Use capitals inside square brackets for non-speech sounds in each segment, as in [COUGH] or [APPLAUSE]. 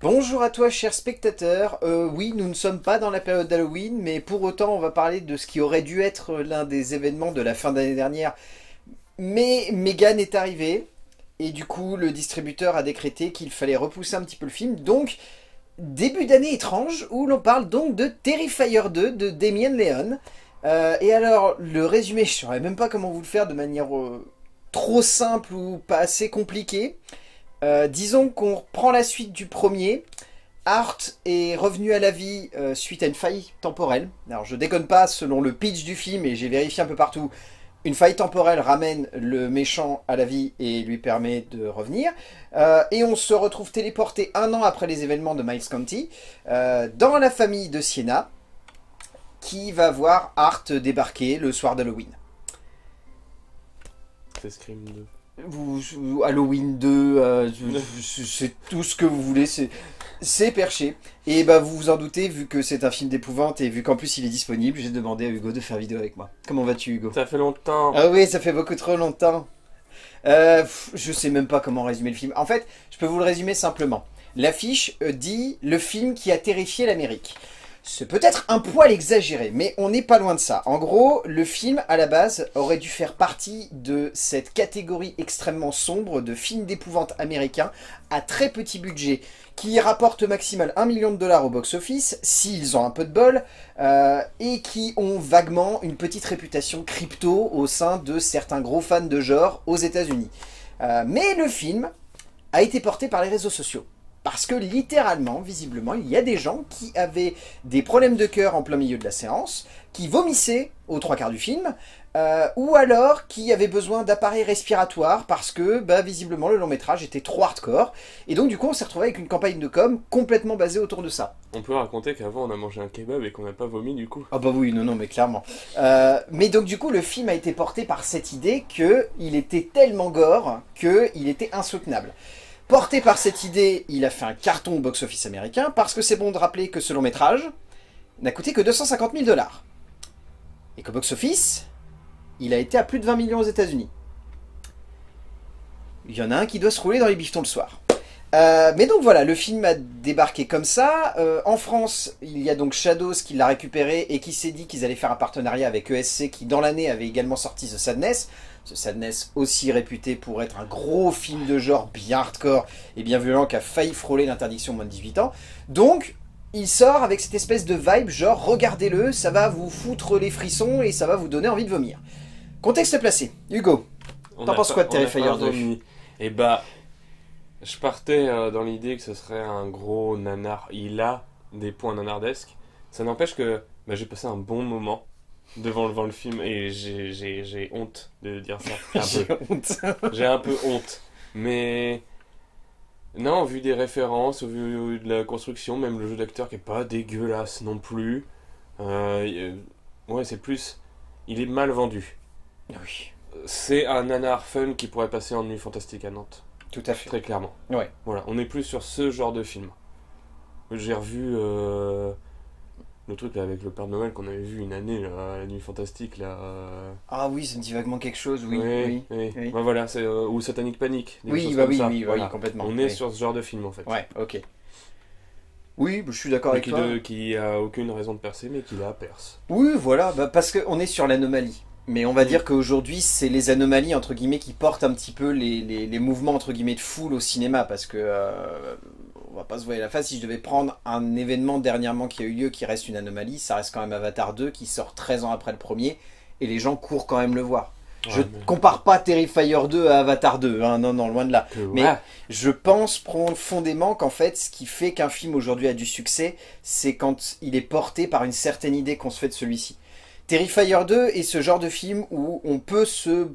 Bonjour à toi cher spectateur, euh, oui nous ne sommes pas dans la période d'Halloween mais pour autant on va parler de ce qui aurait dû être l'un des événements de la fin d'année dernière. Mais Megan est arrivé et du coup le distributeur a décrété qu'il fallait repousser un petit peu le film. Donc début d'année étrange où l'on parle donc de Terrifier 2 de Damien Leon euh, et alors le résumé je ne saurais même pas comment vous le faire de manière euh, trop simple ou pas assez compliquée euh, disons qu'on reprend la suite du premier. Art est revenu à la vie euh, suite à une faille temporelle. Alors je déconne pas, selon le pitch du film, et j'ai vérifié un peu partout, une faille temporelle ramène le méchant à la vie et lui permet de revenir. Euh, et on se retrouve téléporté un an après les événements de Miles County, dans la famille de Sienna, qui va voir Art débarquer le soir d'Halloween. C'est Scream 2 vous, Halloween 2, euh, c'est tout ce que vous voulez, c'est perché. Et bah vous vous en doutez, vu que c'est un film d'épouvante et vu qu'en plus il est disponible, j'ai demandé à Hugo de faire vidéo avec moi. Comment vas-tu Hugo? Ça fait longtemps. Ah oui, ça fait beaucoup trop longtemps. Euh, je sais même pas comment résumer le film. En fait, je peux vous le résumer simplement. L'affiche euh, dit le film qui a terrifié l'Amérique. C'est peut-être un poil exagéré, mais on n'est pas loin de ça. En gros, le film, à la base, aurait dû faire partie de cette catégorie extrêmement sombre de films d'épouvante américains à très petit budget, qui rapportent maximal 1 million de dollars au box-office, s'ils ont un peu de bol, euh, et qui ont vaguement une petite réputation crypto au sein de certains gros fans de genre aux états unis euh, mais le film a été porté par les réseaux sociaux. Parce que littéralement, visiblement, il y a des gens qui avaient des problèmes de cœur en plein milieu de la séance, qui vomissaient aux trois quarts du film, euh, ou alors qui avaient besoin d'appareils respiratoires parce que bah, visiblement le long métrage était trop hardcore. Et donc du coup on s'est retrouvé avec une campagne de com complètement basée autour de ça. On peut raconter qu'avant on a mangé un kebab et qu'on n'a pas vomi du coup. Ah bah oui, non, non, mais clairement. Euh, mais donc du coup le film a été porté par cette idée qu'il était tellement gore qu'il était insoutenable. Porté par cette idée, il a fait un carton au box-office américain, parce que c'est bon de rappeler que ce long métrage n'a coûté que 250 000 dollars. Et qu'au box-office, il a été à plus de 20 millions aux états unis Il y en a un qui doit se rouler dans les bifetons le soir. Euh, mais donc voilà, le film a débarqué comme ça. Euh, en France, il y a donc Shadows qui l'a récupéré et qui s'est dit qu'ils allaient faire un partenariat avec ESC qui dans l'année avait également sorti The Sadness. The Sadness aussi réputé pour être un gros film de genre bien hardcore et bien violent qui a failli frôler l'interdiction moins de 18 ans. Donc, il sort avec cette espèce de vibe genre regardez-le, ça va vous foutre les frissons et ça va vous donner envie de vomir. Contexte placé. Hugo, t'en penses quoi de Terrifier 2 Eh bah, je partais euh, dans l'idée que ce serait un gros nanar. Il a des points nanardesques. Ça n'empêche que bah, j'ai passé un bon moment devant, le film et j'ai honte de dire ça. [LAUGHS] J'ai honte. [LAUGHS] j'ai un peu honte. Mais non, vu des références, vu de la construction, même le jeu d'acteur qui est pas dégueulasse non plus. Euh, ouais, c'est plus. Il est mal vendu. Oui. C'est un nanar fun qui pourrait passer en nuit fantastique à Nantes. Tout à fait. Très clairement. Ouais. Voilà, on est plus sur ce genre de film. J'ai revu euh, le truc là avec le Père Noël qu'on avait vu une année, la nuit fantastique là. Ah oui, ça me dit vaguement quelque chose, oui. Oui, oui. Bah, voilà, c'est euh, ou Satanic Panic. Oui, bah oui, oui, oui, complètement. On est sur ce genre de film en fait. Ouais, ok. Oui, bah, je suis d'accord avec qui toi. qui a aucune raison de percer, mais qui la perce. Oui, voilà, bah, parce qu'on est sur l'anomalie. Mais on va dire qu'aujourd'hui, c'est les anomalies, entre guillemets, qui portent un petit peu les, les, mouvements, entre guillemets, de foule au cinéma. Parce que, euh, on va pas se voir la face, si je devais prendre un événement dernièrement qui a eu lieu qui reste une anomalie, ça reste quand même Avatar 2 qui sort 13 ans après le premier, et les gens courent quand même le voir. je ne compare pas Terrifier 2 à Avatar 2, hein, non, non, loin de là. Mais je pense profondément qu'en fait, ce qui fait qu'un film aujourd'hui a du succès, c'est quand il est porté par une certaine idée qu'on se fait de celui-ci. Terrifier 2 est ce genre de film où on peut se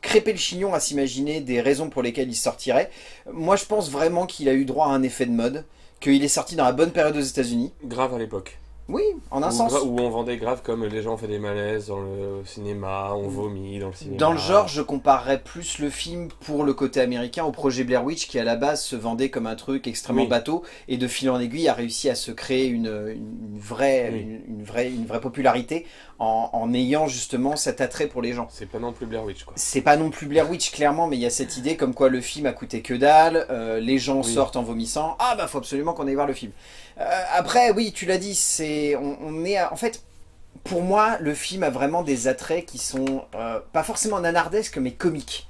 crêper le chignon à s'imaginer des raisons pour lesquelles il sortirait. Moi, je pense vraiment qu'il a eu droit à un effet de mode, qu'il est sorti dans la bonne période aux États-Unis. Grave à l'époque. Oui, en un où, sens. où on vendait grave comme les gens ont fait des malaises dans le cinéma, on vomit dans le cinéma. Dans le genre, je comparerais plus le film pour le côté américain au projet Blair Witch qui à la base se vendait comme un truc extrêmement Oui. bateau et de fil en aiguille a réussi à se créer une, une- une vraie, Oui. une, une vraie, une vraie popularité en, en ayant justement cet attrait pour les gens. C'est pas non plus Blair Witch quoi. C'est pas non plus Blair Witch clairement, mais il y a cette idée comme quoi le film a coûté que dalle, euh, les gens Oui. sortent en vomissant. Ah bah faut absolument qu'on aille voir le film. Euh, après oui, tu l'as dit, c'est on, on est à- en fait pour moi le film a vraiment des attraits qui sont euh, pas forcément nanardesques mais comiques.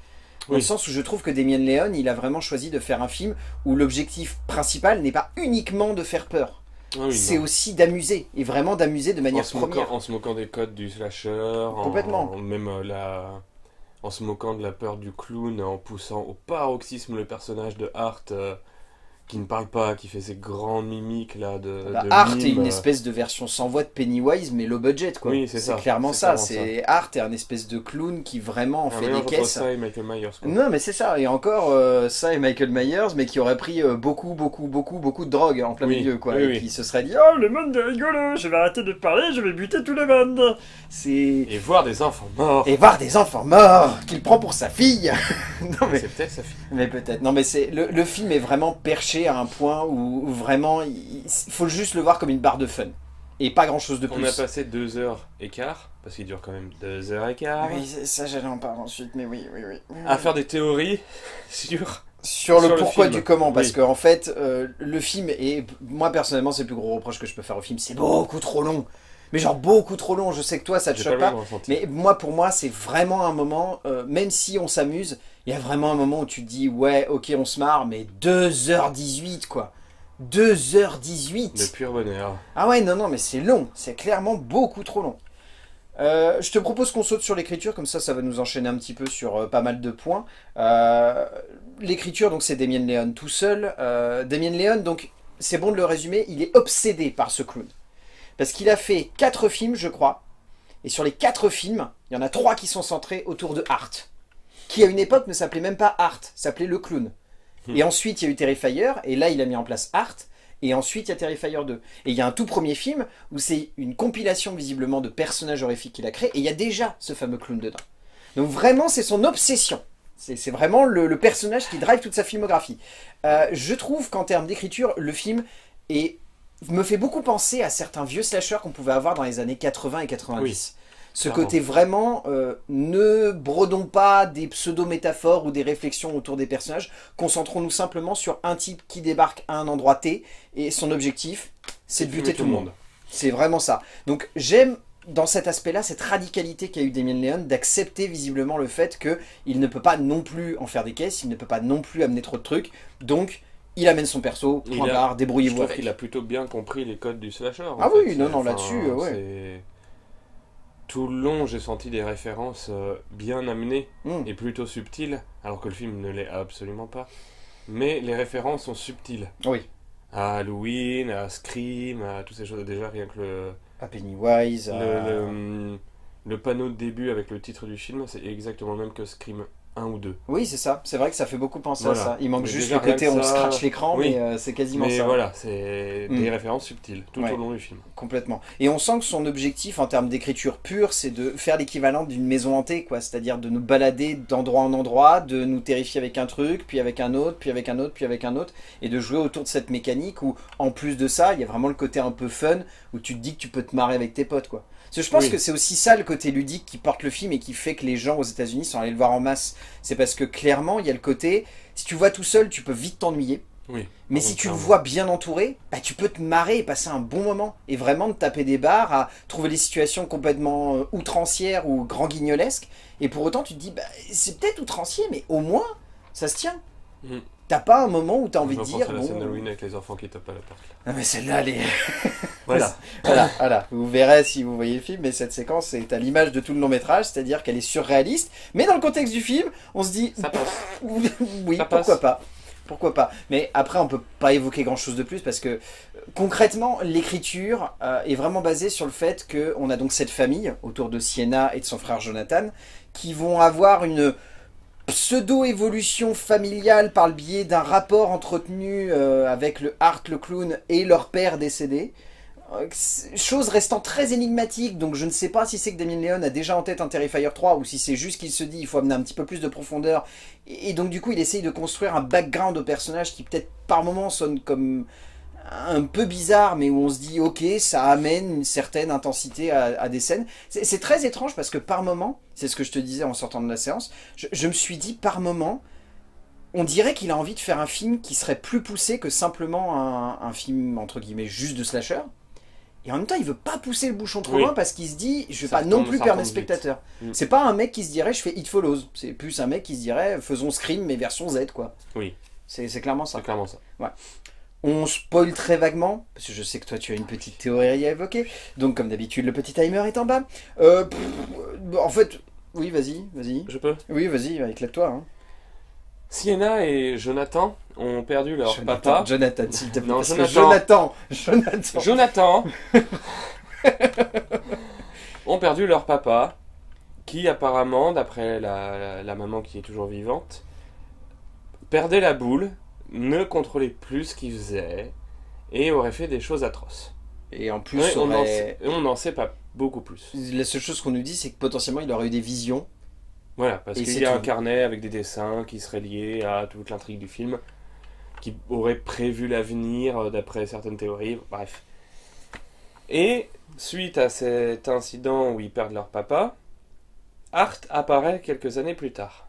Dans Oui. le sens où je trouve que Damien Leone, il a vraiment choisi de faire un film où l'objectif principal n'est pas uniquement de faire peur, Ah oui, c'est aussi d'amuser et vraiment d'amuser de en manière moquant, première. en se moquant des codes du slasher, en- Complètement. en- même euh, la, en se moquant de la peur du clown, en poussant au paroxysme le personnage de Hart euh, qui ne parle pas, qui fait ses grandes mimiques là de, Bah, de Art mime, est une espèce de version sans voix de Pennywise, mais low budget, quoi. Oui, c'est ça. clairement C'est ça. clairement C'est Art est un espèce de clown qui vraiment en fait des caisses. ça et Michael Myers. Quoi. Non, mais c'est ça. Et encore, euh, ça et Michael Myers, mais qui aurait pris euh, beaucoup, beaucoup, beaucoup, beaucoup de drogue en plein Oui, milieu, quoi. oui, et qui se serait dit, oh, le monde est rigolo, je vais arrêter de parler, je vais buter tout le monde. C'est... Et voir des enfants morts. Et voir des enfants morts qu'il prend pour sa fille. [LAUGHS] non, mais C'est peut-être sa fille. mais peut-être. Non, mais c'est le, le film est vraiment perché à un point où, vraiment il, faut juste le voir comme une barre de fun et pas grand chose de On plus. a passé deux heures et quart, parce qu'il dure quand même deux heures et quart, Oui, ça j'allais en parler ensuite, mais oui, oui, oui. à faire des théories [LAUGHS] sur. Sur le Sur le pourquoi du comment, parce Oui. que en fait, euh, le film est, moi personnellement, c'est le plus gros reproche que je peux faire au film, c'est beaucoup trop long. Mais genre beaucoup trop long. Je sais que toi, ça te choque pas. Mais moi, pour moi, c'est vraiment un moment, euh, même si on s'amuse, il y a vraiment un moment où tu te dis, ouais, ok, on se marre, mais 2h18, quoi. 2h18 De pur bonheur. Ah ouais, non, non, mais c'est long. C'est clairement beaucoup trop long. Euh, je te propose qu'on saute sur l'écriture, comme ça, ça va nous enchaîner un petit peu sur euh, pas mal de points. Euh, l'écriture, donc, c'est Damien Leone tout seul. Damien Leone, donc, c'est bon de le résumer, il est obsédé par ce clown. Parce qu'il a fait quatre films, je crois. Et sur les quatre films, il y en a trois qui sont centrés autour de Art. Qui, à une époque, ne s'appelait même pas Art, s'appelait Le Clown. Et ensuite, il y a eu Terrifier, et là, il a mis en place Art. Et ensuite, il y a Terrifier 2. Et il y a un tout premier film où c'est une compilation visiblement de personnages horrifiques qu'il a créé. Et il y a déjà ce fameux clown dedans. Donc vraiment, c'est son obsession. C'est c'est vraiment le, le personnage qui drive toute sa filmographie. Euh, je trouve qu'en termes d'écriture, le film est, me fait beaucoup penser à certains vieux slashers qu'on pouvait avoir dans les années 80 et 90. Oui, Ce clairement. côté vraiment, euh, ne brodons pas des pseudo-métaphores ou des réflexions autour des personnages, concentrons-nous simplement sur un type qui débarque à un endroit T, et son objectif, c'est de buter tout le monde. C'est vraiment ça. Donc j'aime dans cet aspect-là cette radicalité qu'a eu Damien Leone d'accepter visiblement le fait que il ne peut pas non plus en faire des caisses, il ne peut pas non plus amener trop de trucs. Donc il amène son perso, Il point barre, débrouillez-vous avec. qu'il a plutôt bien compris les codes du slasher. en Ah fait. oui, non, non, enfin, là-dessus, euh, ouais. Tout le long, j'ai senti des références euh, bien amenées Hmm. et plutôt subtiles, alors que le film ne l'est absolument pas. Mais les références sont subtiles. Oui. À Halloween, à Scream, à toutes ces choses. Déjà, rien que le, À Pennywise, le, à- le- le panneau de début avec le titre du film, c'est exactement le même que Scream 1 ou 2. Oui, c'est ça. C'est vrai que ça fait beaucoup penser Voilà. à ça. Il manque Mais juste le côté on ça- scratch l'écran, Oui. mais euh, c'est quasiment Mais ça. voilà, c'est Mm. des références subtiles tout Ouais. au long du film. Complètement. Et on sent que son objectif en termes d'écriture pure, c'est de faire l'équivalent d'une maison hantée, quoi. C'est-à-dire de nous balader d'endroit en endroit, de nous terrifier avec un truc, puis avec un autre, puis avec un autre, puis avec un autre, et de jouer autour de cette mécanique où, en plus de ça, il y a vraiment le côté un peu fun, où tu te dis que tu peux te marrer avec tes potes, quoi. Parce que je pense Oui. que c'est aussi ça le côté ludique qui porte le film et qui fait que les gens aux États-Unis sont allés le voir en masse. C'est parce que clairement, il y a le côté, si tu vois tout seul, tu peux vite t'ennuyer. Oui. Mais Ah si tu le vois bien entouré, bah, tu peux te marrer et passer un bon moment. Et vraiment te taper des barres, à trouver des situations complètement euh, outrancières ou grand guignolesques. Et pour autant, tu te dis, bah, c'est peut-être outrancier, mais au moins, ça se tient. Mm. T'as pas un moment où t'as envie de dire, à la bon... scène d'Halloween avec les enfants qui tapent à la porte. là. Ah, mais celle-là, elle est... Voilà. [LAUGHS] voilà, voilà. Vous verrez si vous voyez le film, mais cette séquence est à l'image de tout le long métrage, c'est-à-dire qu'elle est surréaliste. Mais dans le contexte du film, on se dit, Ça passe. [LAUGHS] oui, Ça pourquoi pas. Pourquoi pas. Mais après, on peut pas évoquer grand-chose de plus parce que euh, concrètement, l'écriture euh, est vraiment basée sur le fait qu'on a donc cette famille autour de Sienna et de son frère Jonathan qui vont avoir une pseudo-évolution familiale par le biais d'un rapport entretenu euh, avec le Hart, le clown, et leur père décédé. Euh, Chose restant très énigmatique, donc je ne sais pas si c'est que Damien Leone a déjà en tête un Terrifier 3 ou si c'est juste qu'il se dit il faut amener un petit peu plus de profondeur. Et, donc du coup il essaye de construire un background au personnage qui peut-être par moments sonne comme un peu bizarre, mais où on se dit ok, ça amène une certaine intensité à, des scènes. C'est très étrange parce que par moment, c'est ce que je te disais en sortant de la séance, je, je me suis dit par moment, on dirait qu'il a envie de faire un film qui serait plus poussé que simplement un, un film entre guillemets juste de slasher. Et en même temps, il veut pas pousser le bouchon trop Oui. loin parce qu'il se dit, je vais Ça pas non plus perdre mes spectateurs. Mm. C'est pas un mec qui se dirait, je fais It Follows. C'est plus un mec qui se dirait, faisons Scream mais version Z quoi. Oui. C'est clairement ça. C'est clairement ça. On spoil très vaguement, parce que je sais que toi tu as une petite théorie à évoquer. Donc comme d'habitude, le petit timer est en bas. Euh, pff, euh, en fait, oui, vas-y, vas-y. Je peux? Oui, vas-y, éclate-toi. Hein. Sienna et Jonathan ont perdu leur Jonathan, papa. Jonathan, s'il te plaît. Non, Jonathan. Jonathan, Jonathan. Jonathan [LAUGHS] ont perdu leur papa, qui apparemment, d'après la, la- la maman qui est toujours vivante, perdait la boule, ne contrôlait plus ce qu'il faisait et aurait fait des choses atroces. Et en plus, Ouais, on n'en aurait- sait, sait pas beaucoup plus. la seule chose qu'on nous dit, c'est que potentiellement il aurait eu des visions. Voilà, parce qu'il y a un carnet avec des dessins qui seraient liés à toute l'intrigue du film, qui aurait prévu l'avenir euh, d'après certaines théories, bref. Et suite à cet incident où ils perdent leur papa, Art apparaît quelques années plus tard.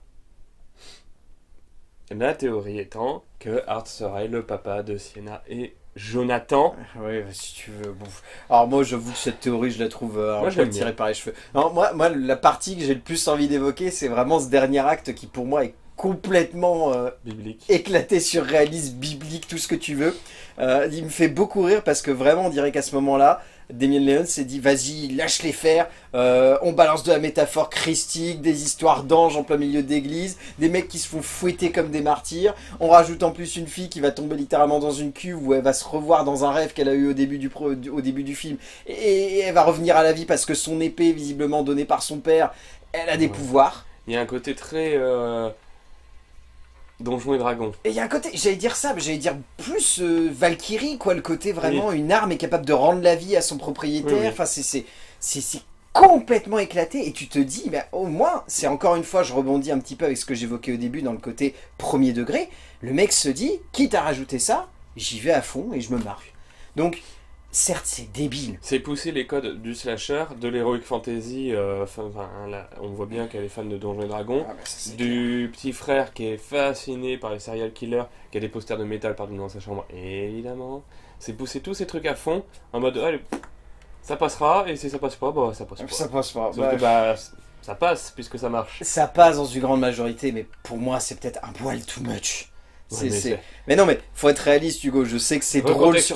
La théorie étant que Art serait le papa de Sienna et Jonathan. Oui, si tu veux. Bon. Alors moi, j'avoue que cette théorie, je la trouve euh, un Moi, je peu tirée par les cheveux. Non, moi, moi, la partie que j'ai le plus envie d'évoquer, c'est vraiment ce dernier acte qui, pour moi, est complètement euh, Biblique. éclaté, surréaliste, biblique, tout ce que tu veux. Euh, il me fait beaucoup rire parce que vraiment, on dirait qu'à ce moment-là, Damien Leone s'est dit vas-y, lâche les fers, euh, on balance de la métaphore christique, des histoires d'anges en plein milieu d'église, des mecs qui se font fouetter comme des martyrs, on rajoute en plus une fille qui va tomber littéralement dans une cuve où elle va se revoir dans un rêve qu'elle a eu au début du, pro- au début du film, et, et elle va revenir à la vie parce que son épée, visiblement donnée par son père, elle a des Ouais. pouvoirs. Il y a un côté très euh, Donjons et Dragons. Et il y a un côté, j'allais dire ça, mais j'allais dire plus euh, Valkyrie, quoi, le côté vraiment une arme est capable de rendre la vie à son propriétaire. Oui, oui. Enfin, c'est complètement éclaté et tu te dis, ben, au moins, c'est encore une fois, je rebondis un petit peu avec ce que j'évoquais au début dans le côté premier degré. Le mec se dit, quitte à rajouter ça, j'y vais à fond et je me marre. Donc, certes, c'est débile. C'est pousser les codes du slasher, de l'heroic fantasy. euh, là, on voit bien qu'elle est fan de Donjons et Dragons. Ah, ça, c'est Du petit frère qui est fasciné par les serial killers, qui a des posters de métal partout dans sa chambre, évidemment. C'est pousser tous ces trucs à fond, en mode, allez, ça passera, et si ça passe pas, bah ça passe clair. pas. Ça passe pas. Sauf Bah, que, bah, ça passe, puisque ça marche. ça passe dans une grande majorité, mais pour moi, c'est peut-être un poil too much. Ouais, mais Mais non, mais faut être réaliste, Hugo. Je sais que c'est drôle, sur...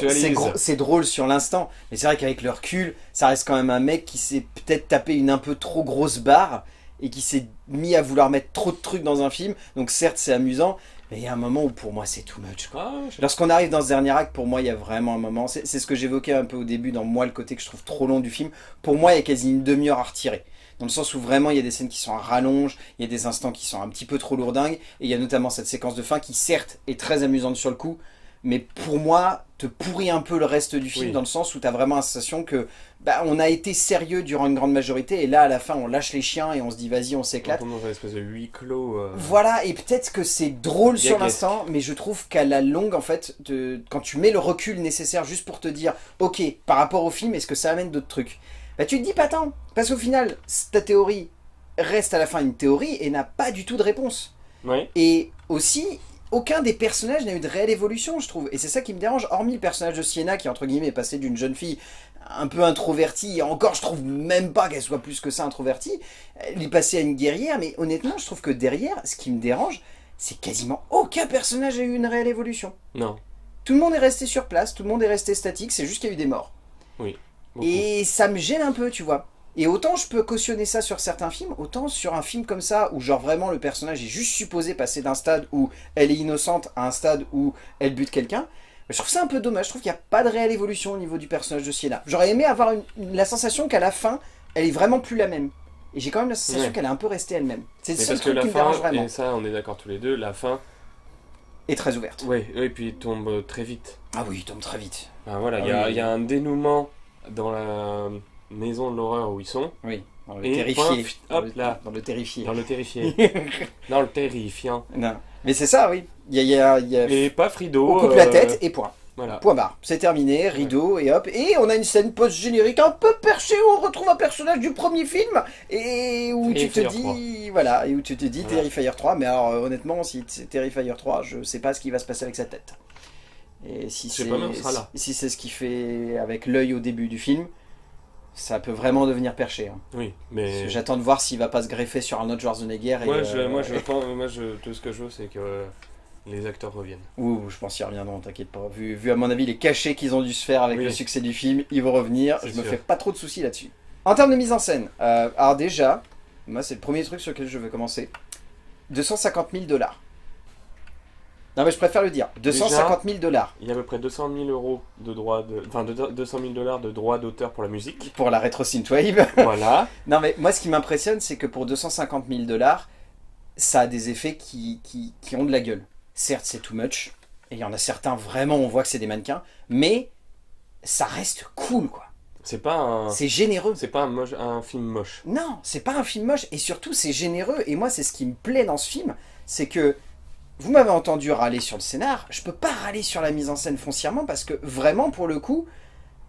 c'est drôle sur l'instant, mais c'est vrai qu'avec le recul, ça reste quand même un mec qui s'est peut-être tapé une un peu trop grosse barre et qui s'est mis à vouloir mettre trop de trucs dans un film. Donc certes, c'est amusant, mais il y a un moment où pour moi, c'est too much. Ah, je- Lorsqu'on arrive dans ce dernier acte, pour moi, il y a vraiment un moment. C'est c'est ce que j'évoquais un peu au début dans moi, le côté que je trouve trop long du film. Pour moi, il y a quasi une demi-heure à retirer. Dans le sens où vraiment il y a des scènes qui sont à rallonge, il y a des instants qui sont un petit peu trop lourdingues, et il y a notamment cette séquence de fin qui certes est très amusante sur le coup, mais pour moi te pourrit un peu le reste du film Oui. dans le sens où tu as vraiment la sensation que bah, on a été sérieux durant une grande majorité, et là à la fin on lâche les chiens et on se dit vas-y on on s'éclate. tombe dans une espèce de huis clos. euh, Voilà, et peut-être que c'est drôle sur l'instant, mais je trouve qu'à la longue, en fait, de- quand tu mets le recul nécessaire juste pour te dire, ok, par rapport au film, est-ce que ça amène d'autres trucs? Bah tu te dis pas tant, parce qu'au final, ta théorie reste à la fin une théorie et n'a pas du tout de réponse. Et aussi, aucun des personnages n'a eu de réelle évolution, je trouve. Et c'est ça qui me dérange, hormis le personnage de Sienna qui, entre guillemets, est passé d'une jeune fille un peu introvertie, et encore, je trouve même pas qu'elle soit plus que ça introvertie, elle est passée à une guerrière, mais honnêtement, je trouve que derrière, ce qui me dérange, c'est quasiment aucun personnage a eu une réelle évolution. Non. Tout le monde est resté sur place, tout le monde est resté statique, c'est juste qu'il y a eu des morts. Beaucoup. Et ça me gêne un peu, tu vois. Et autant je peux cautionner ça sur certains films, autant sur un film comme ça, où genre vraiment le personnage est juste supposé passer d'un stade où elle est innocente à un stade où elle bute quelqu'un, je trouve ça un peu dommage. Je trouve qu'il n'y a pas de réelle évolution au niveau du personnage de Sienna. J'aurais aimé avoir une- une- la sensation qu'à la fin, elle est vraiment plus la même. Et j'ai quand même la sensation Ouais. qu'elle est un peu restée elle-même. C'est le seul que la qui me dérange fin, vraiment. et ça on est d'accord tous les deux, la fin, et très ouverte. Ouais, et puis il tombe euh, très vite. Ah oui, il tombe très vite. Ben voilà, il Ah oui. il y a un dénouement dans la maison de l'horreur où ils sont, Oui, dans le Et terrifié. Dans le- là. Dans le terrifié. dans le terrifié. [LAUGHS] dans le terrifiant. Non. Mais c'est ça, oui. Il y a, y a- y a- Et pas Frido. on coupe la euh, tête et point. Voilà. Point barre. C'est terminé, rideau et hop. Et on a une scène post-générique un peu perchée où on retrouve un personnage du premier film et où tu te dis, voilà, et où tu te dis. Terrifier 3. Mais alors, euh, honnêtement, si c'est Terrifier 3, je sais pas ce qui va se passer avec sa tête. Et si c'est si, si ce qu'il fait avec l'œil au début du film, ça peut vraiment devenir perché. hein. Oui, mais. J'attends de voir s'il va pas se greffer sur un autre Schwarzenegger. Et, Moi, je, euh, moi, je pense, moi je, tout ce que je veux, c'est que euh, les acteurs reviennent. Ouh, je pense qu'ils reviendront, t'inquiète pas. Vu, vu à mon avis les cachets qu'ils ont dû se faire avec Oui. le succès du film, ils vont revenir. Je me sûr. fais pas trop de soucis là-dessus. En termes de mise en scène, euh, alors déjà, moi c'est le premier truc sur lequel je veux commencer. 250 000 dollars. Non mais je préfère le dire. 250 000 dollars Il y a à peu près 200 000 euros de droits de. Enfin, de, 200 000 dollars de droits d'auteur pour la musique. pour la rétro synthwave. [LAUGHS] voilà. non mais moi ce qui m'impressionne c'est que pour 250 000 dollars, ça a des effets qui, qui, qui ont de la gueule. Certes c'est too much, et il y en a certains vraiment on voit que c'est des mannequins, mais ça reste cool quoi. C'est pas un. C'est généreux. C'est pas un, moche- un film moche. Non, c'est pas un film moche et surtout c'est généreux. Et moi, c'est ce qui me plaît dans ce film, c'est que vous m'avez entendu râler sur le scénar, je peux pas râler sur la mise en scène foncièrement parce que vraiment pour le coup,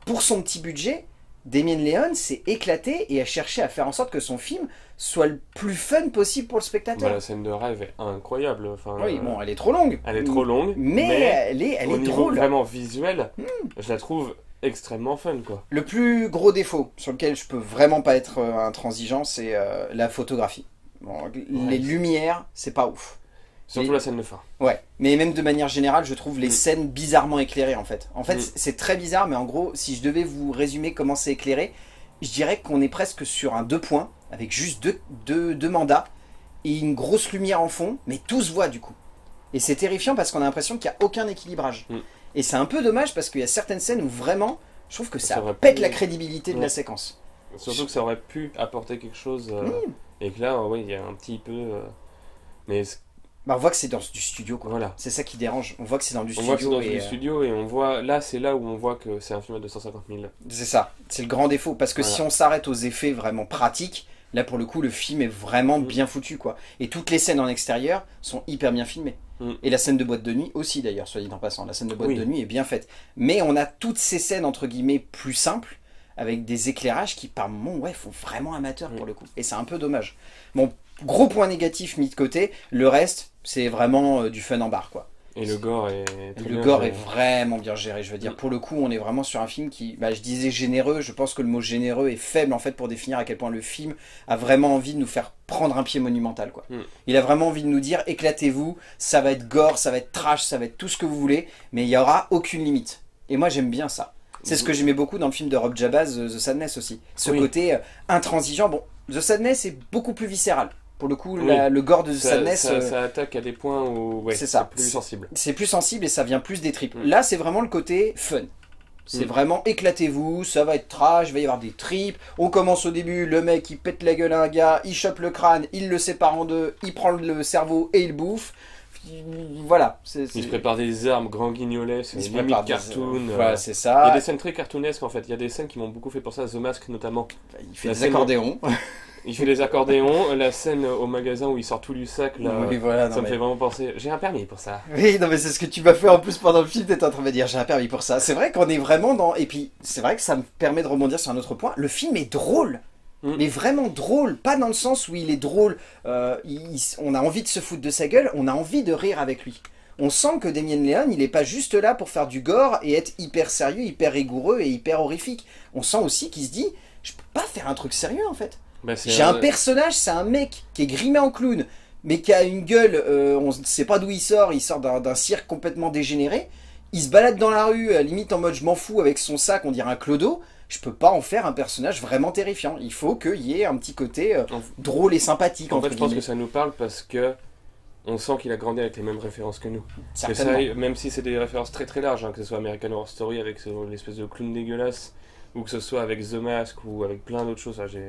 pour son petit budget, Damien Leone s'est éclaté et a cherché à faire en sorte que son film soit le plus fun possible pour le Bah, spectateur. la scène de rêve est incroyable. Enfin, oui, euh, bon, elle est trop longue. Elle est trop longue. Mais, mais elle est, elle au est niveau drôle. Hmm. vraiment visuel, je la trouve extrêmement fun, quoi. Le plus gros défaut sur lequel je peux vraiment pas être euh, intransigeant, c'est euh, la photographie. Bon, les lumières, c'est pas ouf. Surtout Mais- la scène de fin. Ouais, mais même de manière générale, je trouve les Mm. scènes bizarrement éclairées en fait. En fait, Mm. c'est très bizarre, mais en gros, si je devais vous résumer comment c'est éclairé, je dirais qu'on est presque sur un deux points, avec juste deux, deux, deux mandats, et une grosse lumière en fond, mais tout se voit du coup. Et c'est terrifiant parce qu'on a l'impression qu'il n'y a aucun équilibrage. Mm. Et c'est un peu dommage parce qu'il y a certaines scènes où vraiment, je trouve que ça, pète pu- la crédibilité de Ouais. la séquence. Surtout que ça aurait pu apporter quelque chose. euh. Et que là, oui, il y a un petit peu. euh, Mais Bah, on voit que c'est dans du studio quoi. voilà. C'est ça qui dérange. On voit que c'est dans du On studio. voit que c'est dans et, du euh, studio et on voit. Là, c'est là où on voit que c'est un film à 250 000. C'est ça, c'est le grand défaut. Parce que Voilà. si on s'arrête aux effets vraiment pratiques, là pour le coup, le film est vraiment Mm. bien foutu. quoi. Et toutes les scènes en extérieur sont hyper bien filmées. Mm. Et la scène de boîte de nuit aussi, d'ailleurs, soit dit en passant. La scène de boîte Oui. de nuit est bien faite. Mais on a toutes ces scènes, entre guillemets, plus simples, avec des éclairages qui, par moments, ouais, font vraiment amateur Mm. pour le coup. Et c'est un peu dommage. Bon, gros point négatif mis de côté. Le reste, c'est vraiment euh, du fun en barre, quoi. Et le gore est. très Le bien gore fait. est vraiment bien géré, je veux dire. Mm. Pour le coup, on est vraiment sur un film qui, bah, je disais généreux, je pense que le mot généreux est faible en fait pour définir à quel point le film a vraiment envie de nous faire prendre un pied monumental. Quoi. Mm. Il a vraiment envie de nous dire, éclatez-vous, ça va être gore, ça va être trash, ça va être tout ce que vous voulez, mais il n'y aura aucune limite. Et moi j'aime bien ça. C'est ce que j'aimais beaucoup dans le film de Rob Jabaz, euh, The Sadness aussi. Ce Oui. côté euh, intransigeant. Bon, The Sadness est beaucoup plus viscéral. Pour le coup, Oui. la- le gore de Ça, Sadness... ça- euh, ça attaque à des points où. Ouais, C'est ça. plus sensible. c'est plus sensible et ça vient plus des tripes. Mm. Là, c'est vraiment le côté fun. C'est Mm. vraiment éclatez-vous, ça va être trash, il va y avoir des tripes. On commence au début, le mec il pète la gueule à un gars, il chope le crâne, il le sépare en deux, il prend le cerveau et il bouffe. Voilà. Il se prépare des armes, grand guignolet, c'est limite des- euh, Voilà, c'est Il y ça. a des scènes très cartoonesques en fait. Il y a des scènes qui m'ont beaucoup fait penser à The Mask notamment. Il fait la des accordéons. [LAUGHS] Il fait des accordéons. la scène au magasin où il sort tout du sac là. Oui, voilà, non, ça me mais- fait vraiment penser. J'ai un permis pour ça. Oui, non mais c'est ce que tu m'as fait en plus pendant le film, t'es en train de me dire j'ai un permis pour ça. C'est vrai qu'on est vraiment dans... Et puis c'est vrai que ça me permet de rebondir sur un autre point. Le film est drôle. Mm. Mais vraiment drôle. Pas dans le sens où il est drôle, euh, il- on a envie de se foutre de sa gueule, on a envie de rire avec lui. On sent que Damien Leone, il est pas juste là pour faire du gore et être hyper sérieux, hyper rigoureux et hyper horrifique. On sent aussi qu'il se dit, je peux pas faire un truc sérieux en fait. Bah, J'ai un personnage, c'est un mec qui est grimé en clown, mais qui a une gueule, euh, on ne sait pas d'où il sort, il sort d'un cirque complètement dégénéré. Il se balade dans la rue, à la limite en mode je m'en fous avec son sac, on dirait un clodo. Je peux pas en faire un personnage vraiment terrifiant. Il faut qu'il y ait un petit côté euh, drôle et sympathique. En fait, je pense guillemets. que ça nous parle parce que on sent qu'il a grandi avec les mêmes références que nous. Ça, même si c'est des références très très larges, hein, que ce soit American Horror Story avec ce- l'espèce de clown dégueulasse, ou que ce soit avec The Mask ou avec plein d'autres choses. j'ai-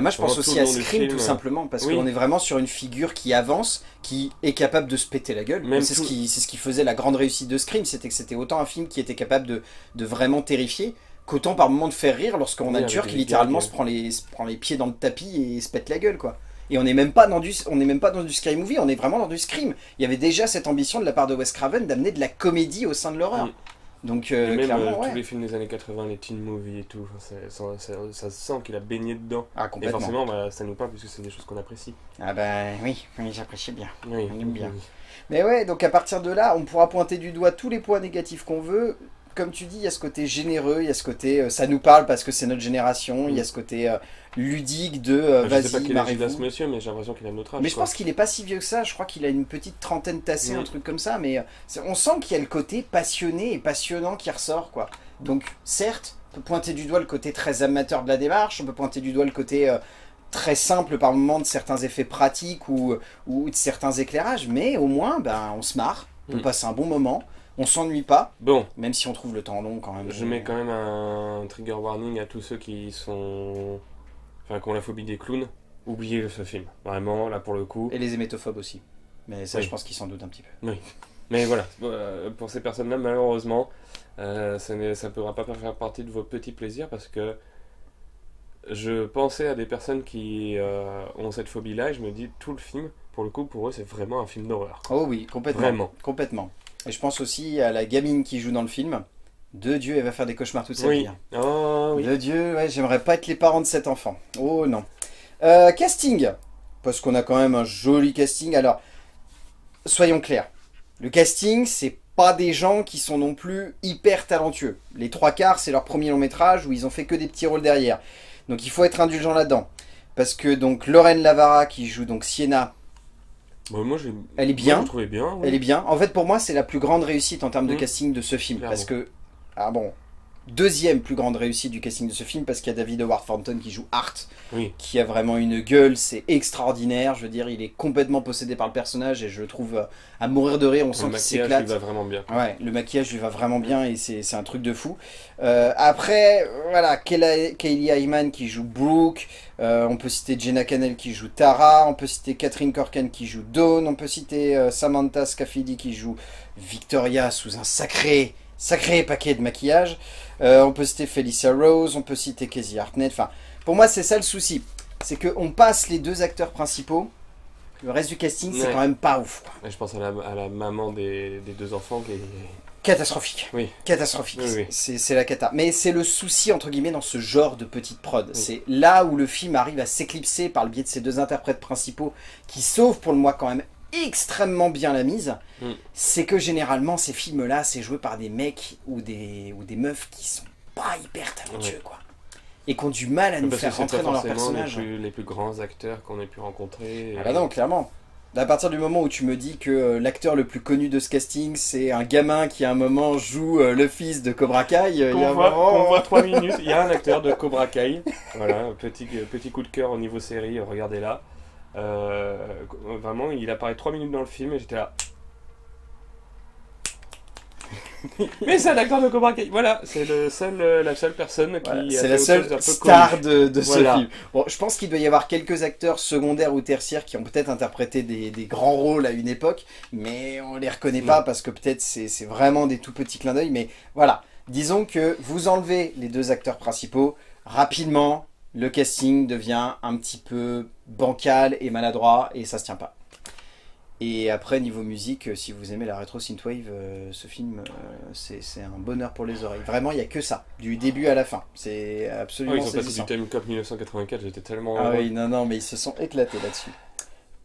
moi, je pense aussi à Scream, tout euh, simplement, parce oui. qu'on est vraiment sur une figure qui avance, qui est capable de se péter la gueule. C'est ce, qui, c'est ce qui faisait la grande réussite de Scream, c'était que c'était autant un film qui était capable de, de vraiment terrifier, qu'autant par moment de faire rire lorsqu'on Oui, a le tueur qui littéralement se prend, les, se prend les pieds dans le tapis et se pète la gueule, quoi. Et on n'est même pas dans du, on n'est même pas dans du Scary Movie, on est vraiment dans du Scream. Il y avait déjà cette ambition de la part de Wes Craven d'amener de la comédie au sein de l'horreur. Donc, Et euh, même clairement, euh, ouais. tous les films des années 80, les teen movies et tout, ça, ça- ça se sent qu'il a baigné dedans. Ah, Et forcément, bah, ça nous parle puisque c'est des choses qu'on apprécie. Ah ben oui, oui j'apprécie bien. Oui, On aime bien. oui. Mais ouais, donc à partir de là, on pourra pointer du doigt tous les points négatifs qu'on veut. Comme tu dis, il y a ce côté généreux, il y a ce côté euh, ça nous parle parce que c'est notre génération, il y a ce côté euh, ludique de euh, je sais pas vas-y, quel âge il a ce monsieur, mais j'ai l'impression qu'il a notre âge. Mais je quoi. pense qu'il est pas si vieux que ça, je crois qu'il a une petite trentaine tassée, Oui. un truc comme ça, mais euh, on sent qu'il y a le côté passionné et passionnant qui ressort, quoi. Donc, certes, on peut pointer du doigt le côté très amateur de la démarche, on peut pointer du doigt le côté euh, très simple par moment de certains effets pratiques ou, ou de certains éclairages, mais au moins, ben, on se marre, on Mm. passe un bon moment, on s'ennuie pas, Bon, même si on trouve le temps long quand même. je mets quand même un trigger warning à tous ceux qui sont. Enfin, qui ont la phobie des clowns. Oubliez ce film. Vraiment, là pour le coup. Et les hémétophobes aussi. Mais ça, Oui. je pense qu'ils s'en doutent un petit peu. Mais voilà, euh, pour ces personnes-là, malheureusement, euh, ça ne pourra pas faire partie de vos petits plaisirs parce que je pensais à des personnes qui euh, ont cette phobie-là et je me dis, tout le film, pour le coup, pour eux, c'est vraiment un film d'horreur. Oh oui, complètement. Vraiment. Complètement. Et je pense aussi à la gamine qui joue dans le film. De Dieu, elle va faire des cauchemars toute sa Oui. vie. hein. Oh oui. De Dieu, ouais, j'aimerais pas être les parents de cet enfant. Oh non. Euh, casting. Parce qu'on a quand même un joli casting. Alors, soyons clairs. Le casting, c'est pas des gens qui sont non plus hyper talentueux. Les trois quarts, c'est leur premier long métrage où ils ont fait que des petits rôles derrière. Donc il faut être indulgent là-dedans. Parce que donc Lorraine Lavara qui joue donc Sienna, Bon, moi, Elle est bien. Moi, je bien. elle est bien. En fait, pour moi, c'est la plus grande réussite en termes de Mm. casting de ce film. Clairement. Parce que, ah bon, deuxième plus grande réussite du casting de ce film, parce qu'il y a David Howard Thornton qui joue Art, Oui. qui a vraiment une gueule, c'est extraordinaire. Je veux dire, il est complètement possédé par le personnage et je le trouve euh, à mourir de rire. On sent Le qu'il maquillage s'éclate. lui va vraiment bien. Ouais, le maquillage lui va vraiment bien et c'est un truc de fou. Euh, après, voilà, Kaylee Ayman qui joue Brooke, euh, on peut citer Jenna Cannell qui joue Tara, on peut citer Catherine Corkin qui joue Dawn, on peut citer euh, Samantha Scafidi qui joue Victoria sous un sacré, sacré paquet de maquillage. Euh, on peut citer Felicia Rose, on peut citer Casey Hartnett. Enfin, pour moi, c'est ça le souci. C'est qu'on passe les deux acteurs principaux. Le reste du casting, c'est Ouais. quand même pas ouf. quoi. Je pense à la, à la maman des, des deux enfants qui est... Catastrophique. Oui. Catastrophique. Oui, oui. C'est c'est la cata. Mais c'est le souci, entre guillemets, dans ce genre de petite prod. Oui. C'est là où le film arrive à s'éclipser par le biais de ces deux interprètes principaux qui sauvent pour le moi quand même extrêmement bien la mise. Mm. C'est que généralement, ces films-là, c'est joué par des mecs ou des, ou des meufs qui sont pas hyper talentueux, quoi. Et qui ont du mal à nous faire rentrer dans leur personnage. Les plus, les plus grands acteurs qu'on ait pu rencontrer. Ah bah non, clairement. À partir du moment où tu me dis que euh, l'acteur le plus connu de ce casting, c'est un gamin qui à un moment joue euh, le fils de Cobra Kai, euh, il y a un voit, moment- qu'on voit [LAUGHS] 3 minutes, il y a un acteur de Cobra Kai. [LAUGHS] Voilà, un petit, petit coup de cœur au niveau série, regardez là. Euh, vraiment, il apparaît 3 minutes dans le film et j'étais là. [LAUGHS] Mais c'est un acteur de Cobra Kai. Voilà, c'est le seul, euh, la seule personne qui. Voilà, a c'est la seule star de, de Voilà. ce film. Bon, je pense qu'il doit y avoir quelques acteurs secondaires ou tertiaires qui ont peut-être interprété des, des grands rôles à une époque, mais on les reconnaît Non. pas parce que peut-être c'est vraiment des tout petits clins d'œil. Mais voilà, disons que vous enlevez les deux acteurs principaux, rapidement, le casting devient un petit peu bancal et maladroit et ça se tient pas. Et après, niveau musique, euh, si vous aimez la rétro synthwave, euh, ce film, euh, c'est un bonheur pour les oreilles. Vraiment, il n'y a que ça, du début à la fin. C'est Oh, absolument ils ont passé du. Time Cop 1984, j'étais tellement. Ah oui, non, non, mais ils se sont éclatés là-dessus.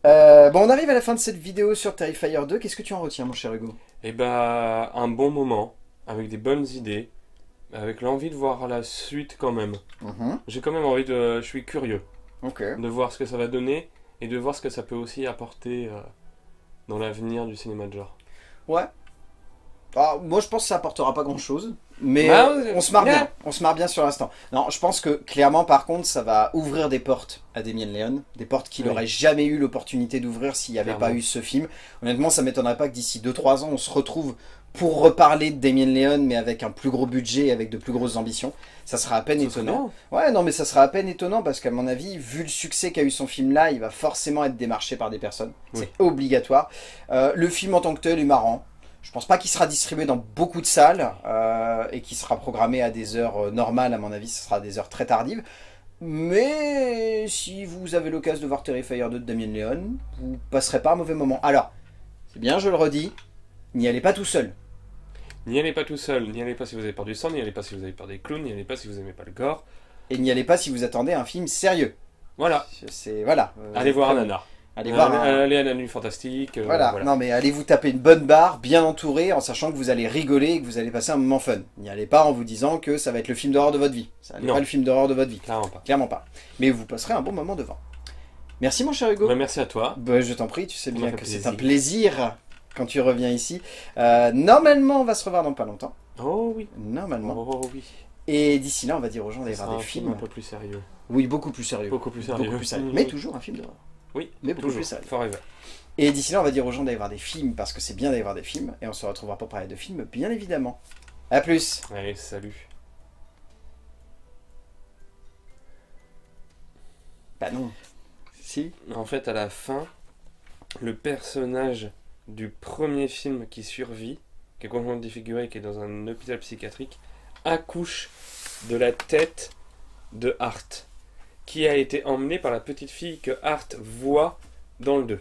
Euh, bon, on arrive à la fin de cette vidéo sur Terrifier 2. Qu'est-ce que tu en retiens, mon cher Hugo? Et bah, un bon moment, avec des bonnes idées, avec l'envie de voir la suite quand même. J'ai quand même envie de. Je suis curieux. De voir ce que ça va donner et de voir ce que ça peut aussi apporter euh, dans l'avenir du cinéma de genre. Ouais. Ah, moi, je pense que ça apportera pas grand-chose. Mais Ah, euh, ouais, on se marre bien. On se marre bien sur l'instant. Non, je pense que clairement, par contre, ça va ouvrir des portes à Damien Leon. Des portes qu'il Oui. n'aurait jamais eu l'opportunité d'ouvrir s'il n'y avait Clairement. pas eu ce film. Honnêtement, ça m'étonnerait pas que d'ici 2-3 ans, on se retrouve pour reparler de Damien Leone, mais avec un plus gros budget, avec de plus grosses ambitions. Ça sera à peine Ça étonnant. Ouais, non, mais ça sera à peine étonnant parce qu'à mon avis, vu le succès qu'a eu son film là, il va forcément être démarché par des personnes. Oui. C'est obligatoire. Euh, le film en tant que tel est marrant. Je pense pas qu'il sera distribué dans beaucoup de salles euh, et qu'il sera programmé à des heures euh, normales. À mon avis, ce sera des heures très tardives. Mais si vous avez l'occasion de voir Terrifier 2 de Damien Leone, vous passerez pas un mauvais moment. Alors, c'est bien, je le redis, n'y allez pas tout seul. N'y allez pas tout seul, n'y allez pas si vous avez peur du sang, n'y allez pas si vous avez peur des clowns, n'y allez pas si vous aimez pas le gore. Et n'y allez pas si vous attendez un film sérieux. Voilà, C'est voilà. Euh, allez voir un nanar. Allez voir un- Allez à la nuit fantastique. euh, Voilà. voilà. non mais allez vous taper une bonne barre, bien entourée, en sachant que vous allez rigoler et que vous allez passer un moment fun. N'y allez pas en vous disant que ça va être le film d'horreur de votre vie. Ça n'est pas le film d'horreur de votre vie, Clairement pas. clairement pas. Mais vous passerez un bon moment devant. Merci mon cher Hugo. Bah, merci à toi. Bah, je t'en prie, tu sais bien que c'est un plaisir quand tu reviens ici. Euh, normalement, on va se revoir dans pas longtemps. Oh oui. Normalement. Oh oui. Et d'ici là, on va dire aux gens d'aller voir des films. un peu plus sérieux. Oui, beaucoup plus sérieux. Beaucoup plus sérieux. Beaucoup plus sérieux. Mais toujours un film d'horreur. Oui, Mais beaucoup toujours. plus sérieux. Forever. Et d'ici là, on va dire aux gens d'aller voir des films parce que c'est bien d'aller voir des films. Et on se retrouvera pour parler de films, bien évidemment. A plus Allez, salut. Bah non. Si En fait, à la fin, le personnage du premier film qui survit, qui est complètement défiguré, qui est dans un hôpital psychiatrique, accouche de la tête de Hart, qui a été emmené par la petite fille que Hart voit dans le 2.